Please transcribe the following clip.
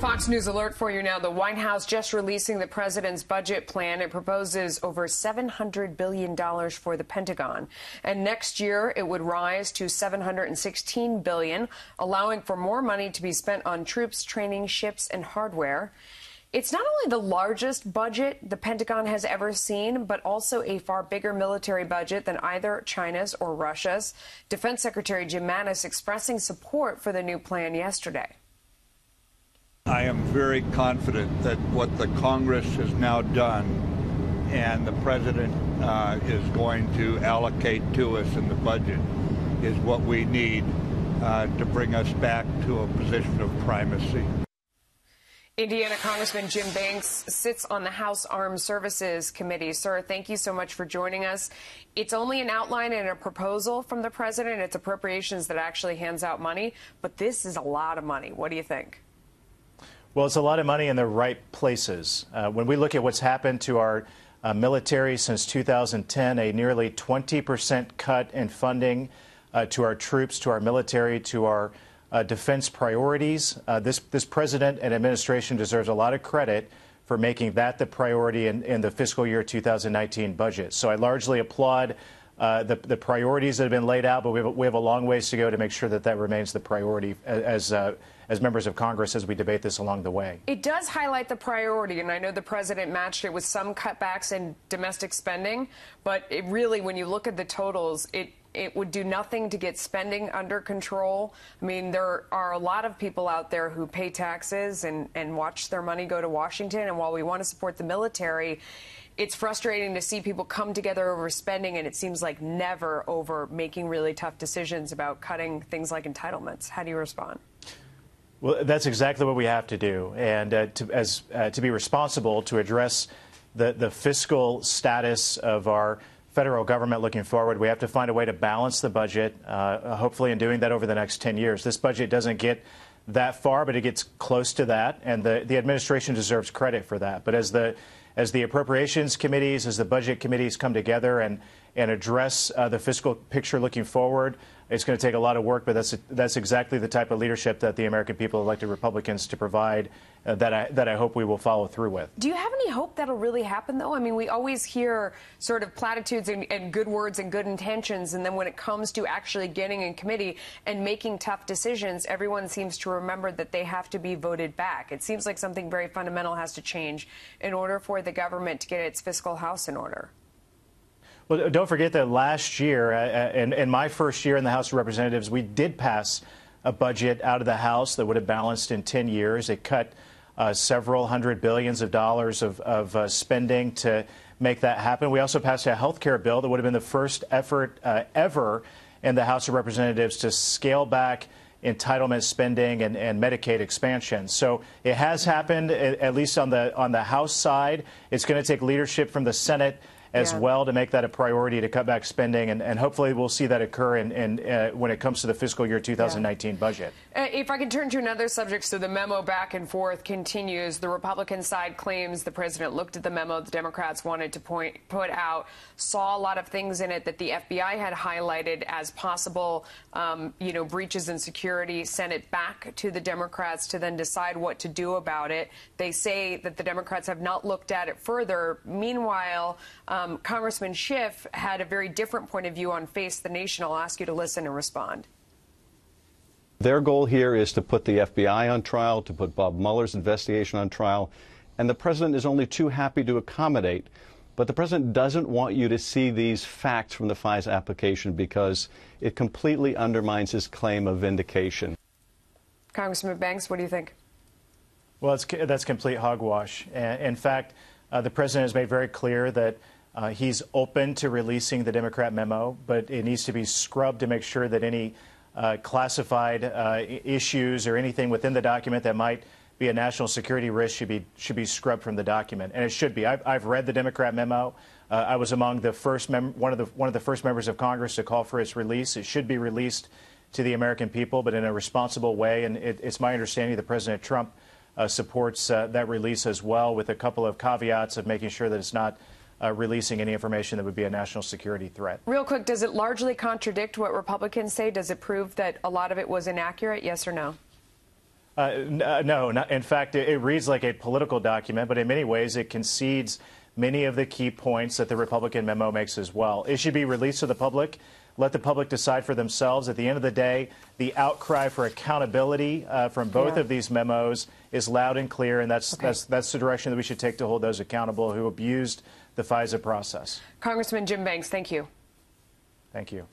Fox News alert for you now. The White House just releasing the president's budget plan. It proposes over $700 billion for the Pentagon. And next year, it would rise to 716 billion, allowing for more money to be spent on troops, training, ships, and hardware. It's not only the largest budget the Pentagon has ever seen, but also a far bigger military budget than either China's or Russia's. Defense Secretary Jim Mattis expressing support for the new plan yesterday. I am very confident that what the Congress has now done and the President uh, is going to allocate to us in the budget is what we need uh, to bring us back to a position of primacy. Indiana Congressman Jim Banks sits on the House Armed Services Committee. Sir, thank you so much for joining us. It's only an outline and a proposal from the president. It's appropriations that actually hands out money, but this is a lot of money. What do you think? Well, it's a lot of money in the right places. Uh, when we look at what's happened to our uh, military since 2010, a nearly 20 percent cut in funding uh, to our troops, to our military, to our uh, defense priorities. Uh, this, this president and administration deserves a lot of credit for making that the priority in, in the fiscal year 2019 budget. So I largely applaud uh, the, the, priorities that have been laid out, but we have, we have, a long ways to go to make sure that that remains the priority as, uh, as members of Congress as we debate this along the way. It does highlight the priority, and I know the president matched it with some cutbacks in domestic spending, but it really, when you look at the totals, it it would do nothing to get spending under control. I mean, there are a lot of people out there who pay taxes and, and watch their money go to Washington. And while we want to support the military, it's frustrating to see people come together over spending, and it seems like never over making really tough decisions about cutting things like entitlements. How do you respond? Well, that's exactly what we have to do, and uh, to, as uh, to be responsible to address the the fiscal status of our federal government looking forward. We have to find a way to balance the budget. Uh, hopefully, in doing that over the next 10 years, this budget doesn't get that far, but it gets close to that, and the the administration deserves credit for that. But as the as the appropriations committees, as the budget committees come together and, and address uh, the fiscal picture looking forward, it's going to take a lot of work, but that's, that's exactly the type of leadership that the American people elected Republicans to provide uh, that, I, that I hope we will follow through with. Do you have any hope that'll really happen, though? I mean, we always hear sort of platitudes and, and good words and good intentions, and then when it comes to actually getting in committee and making tough decisions, everyone seems to remember that they have to be voted back. It seems like something very fundamental has to change in order for the government to get its fiscal house in order. Well, don't forget that last year, uh, uh, in, in my first year in the House of Representatives, we did pass a budget out of the House that would have balanced in 10 years. It cut uh, several hundred billions of dollars of, of uh, spending to make that happen. We also passed a health care bill that would have been the first effort uh, ever in the House of Representatives to scale back entitlement spending and, and, Medicaid expansion. So it has happened, at least on the on the House side. It's going to take leadership from the Senate as yeah. well to make that a priority to cut back spending, and, and hopefully we'll see that occur in, in uh, when it comes to the fiscal year 2019 yeah. budget. Uh, if I can turn to another subject, so the memo back and forth continues. The Republican side claims the president looked at the memo the Democrats wanted to point put out, saw a lot of things in it that the FBI had highlighted as possible, um, you know, breaches in security, sent it back to the Democrats to then decide what to do about it. They say that the Democrats have not looked at it further. Meanwhile, um, Congressman Schiff had a very different point of view on Face the Nation. I'll ask you to listen and respond. Their goal here is to put the FBI on trial, to put Bob Mueller's investigation on trial, and the president is only too happy to accommodate. But the president doesn't want you to see these facts from the FISA application because it completely undermines his claim of vindication. Congressman Banks, what do you think? Well, that's complete hogwash. In fact, uh, the president has made very clear that uh, he's open to releasing the Democrat memo, but it needs to be scrubbed to make sure that any uh, classified uh, issues or anything within the document that might be a national security risk should be should be scrubbed from the document, and it should be. I've, I've read the Democrat memo. Uh, I was among the first one of the one of the first members of Congress to call for its release. It should be released to the American people, but in a responsible way. And it, it's my understanding that President Trump uh, supports uh, that release as well, with a couple of caveats of making sure that it's not uh, releasing any information that would be a national security threat. Real quick, does it largely contradict what Republicans say? Does it prove that a lot of it was inaccurate? Yes or no? Uh, uh, no, not, in fact, it, it reads like a political document, but in many ways it concedes many of the key points that the Republican memo makes as well. It should be released to the public. Let the public decide for themselves. At the end of the day, the outcry for accountability uh, from both Yeah. of these memos is loud and clear, and that's, Okay. that's, that's the direction that we should take to hold those accountable who abused the FISA process. Congressman Jim Banks, thank you. Thank you.